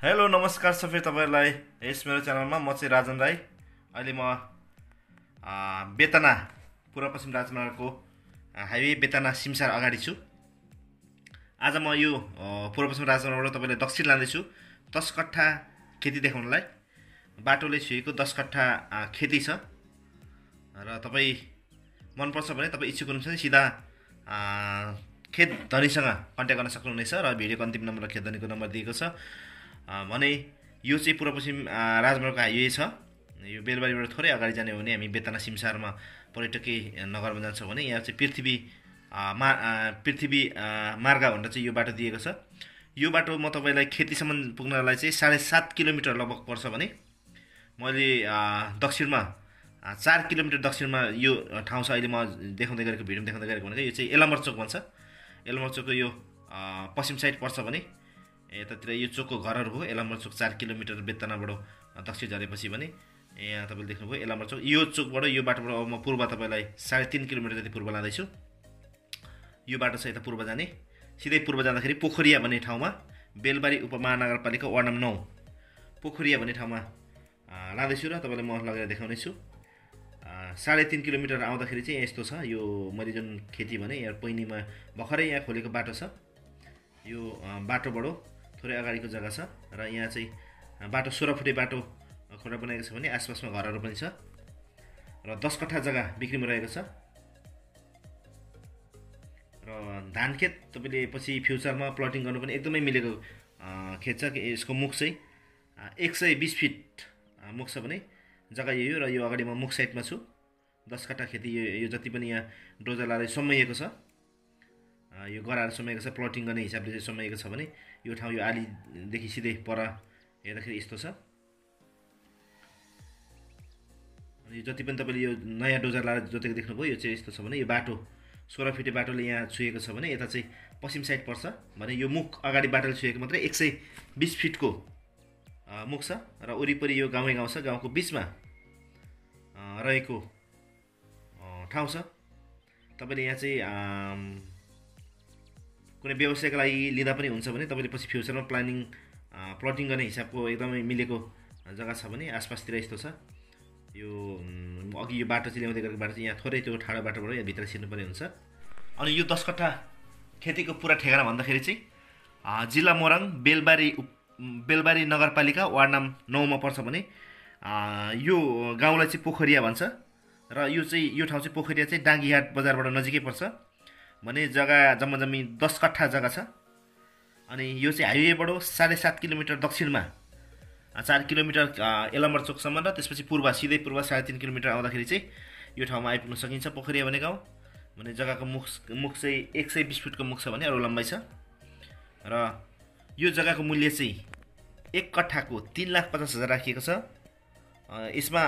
Hello नमस्कार सबै तपाईँहरूलाई। यस मेरो च्यानलमा म चाहिँ राजन राई। अहिले म बेतना पूर्व पश्चिम राजमार्गको हाइवे बेतना सिमसार अगाडि छु। आज म यो पूर्व पश्चिम राजमार्गबाट तपाईँलाई दक्षिण लाँदैछु। दस कट्ठा खेती देखाउनलाई। बाटोले छुएको दस कट्ठा खेती छ। र तपाईँ मनपर्छ भने तपाईँ इच्छुक हुनुहुन्छ भने सिधा खेत धनीसँग कन्ट्याक्ट गर्न सक्नुहुनेछ र भिडियोको अन्तिम नम्बर खेत धनीको नम्बर दिएको छ। भने यो चाहिँ पूर्व पश्चिम अ, राजमार्गको हाइवे छ। यो बेलबारीबाट थोरै अगाडि जाने हो भने हामी बेतना सिमसारमा पर्यटकीय नगरमा जान्छौँ भने यहाँ चाहिँ पृथ्वी मा पृथ्वी मार्ग भनेर चाहिँ यो बाटो दिएको छ। यो बाटो म तपाईँलाई खेतीसम्म पुग्नलाई चाहिँ साढे सात किलोमिटर लगभग पर्छ भने मैले दक्षिणमा चार किलोमिटर दक्षिणमा यो ठाउँ छ। अहिले म देखाउँदै गरेको भिडियोमा देखाउँदै गरेको भनेको यो चाहिँ एलामर चोक भन्छ। एलामर चोकको यो पश्चिम साइड पर्छ भने यतातिर यो चोकको घरहरू हो एलामर चोक चार किलोमिटर बेतनाबाट दक्षिण झरेपछि भने यहाँ तपाईँले देख्नुभयो एलामर चोक। यो चोकबाट यो बाटोबाट अब म पूर्व तपाईँलाई साढे तिन किलोमिटर जति पूर्व लाँदैछु। यो बाटो छ यता पूर्व जाने। सिधै पूर्व जाँदाखेरि पोखरिया भन्ने ठाउँमा बेलबारी उपमहानगरपालिका वार्ड नम्बर नौ। पोखरिया भन्ने ठाउँमा लाँदैछु र तपाईँलाई म लगेर देखाउनेछु। साढे तिन किलोमिटर आउँदाखेरि चाहिँ यस्तो छ। यो मैले जुन खेती भने यहाँ पैनीमा भर्खरै यहाँ खोलेको बाटो छ। यो बाटोबाट थोरै अगाडिको जग्गा छ र यहाँ चाहिँ बाटो सोह्र फुटे बाटो खोला बनाएको छ भने आसपासमा घरहरू पनि छ र दस कट्ठा जग्गा बिक्रीमा रहेको छ। र धान खेत तपाईँले पछि फ्युचरमा प्लटिङ गर्नु पनि एकदमै मिलेको खेत छ यसको मुख चाहिँ एक सय बिस फिट मुख छ भने जग्गा यही हो र यो अगाडि म मुख साइडमा छु। दस कट्ठा खेती यो यो जति पनि यहाँ डोजर लाएर सम्माइएको छ। यो गराएर समाएको छ प्लटिङ गर्ने हिसाबले चाहिँ समाएको छ भने यो ठाउँ यो आलीदेखि सिधै पर हेर्दाखेरि यस्तो छ। अनि यो जति पनि तपाईँले यो नयाँ डोजर लाएर जोतेको देख्नुभयो यो चाहिँ यस्तो छ भने यो बाटो सोह्र फिटे बाटोले यहाँ छुएको छ भने यता चाहिँ पश्चिम साइड पर्छ। भने यो मुख अगाडि बाटोले छुएको मात्रै एक सय बिस फिटको मुख छ र वरिपरि यो गाउँै गाउँ छ। गाउँको बिचमा रहेको ठाउँ छ। तपाईँले यहाँ चाहिँ कुनै व्यवसायको लागि लिँदा पनि हुन्छ भने तपाईँले पछि फ्युचरमा प्लानिङ प्लटिङ गर्ने हिसाबको एकदमै मिलेको जग्गा छ भने आसपासतिर यस्तो छ। यो अघि यो बाटो चाहिँ ल्याउँदै गरेको बाटो चाहिँ यहाँ थोरै त्यो ठाडो बाटोबाट यहाँ भित्र छिर्नुपर्ने हुन्छ। अनि यो दस कट्ठा खेतीको पुरा ठेगाना भन्दाखेरि चाहिँ जिल्ला मोरङ बेलबारी बेलबारी नगरपालिका वार्ड नम् नौमा पर्छ भने यो गाउँलाई चाहिँ पोखरिया भन्छ। र यो चाहिँ यो ठाउँ चाहिँ पोखरिया चाहिँ डाँगीहाट बजारबाट नजिकै पर्छ। भने जग्गा जम्मा जम्मी दस कट्ठा जग्गा छ। अनि यो चाहिँ हाइवेबाट साढे सात किलोमिटर दक्षिणमा। चार किलोमिटर एलम्बर चोकसम्म र त्यसपछि पूर्व सिधै पूर्व साढे तिन किलोमिटर आउँदाखेरि चाहिँ यो ठाउँमा आइपुग्न सकिन्छ पोखरिया भन्ने गाउँ भने जग्गाको मुख मुख चाहिँ एक सय बिस फिटको मुख छ भने अरू लम्बाइ छ। र यो जग्गाको मूल्य चाहिँ एक कट्ठाको तिन लाख पचास हजार राखिएको छ। यसमा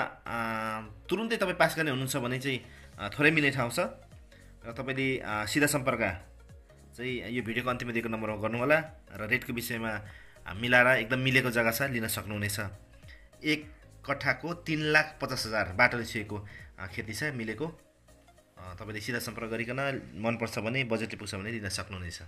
तुरुन्तै तपाईँ पास गर्ने हुनुहुन्छ भने चाहिँ थोरै मिल्ने ठाउँ छ। र तपाईँले सिधा सम्पर्क चाहिँ यो भिडियोको अन्तिममा दिएको नम्बरमा गर्नुहोला र रेटको विषयमा मिलाएर एकदम मिलेको जग्गा छ लिन सक्नुहुनेछ। एक कट्ठाको तिन लाख पचास हजार बाटोले छुएको खेती छ मिलेको। तपाईँले सिधा सम्पर्क गरिकन मनपर्छ भने बजेटले पुग्छ भने लिन सक्नुहुनेछ।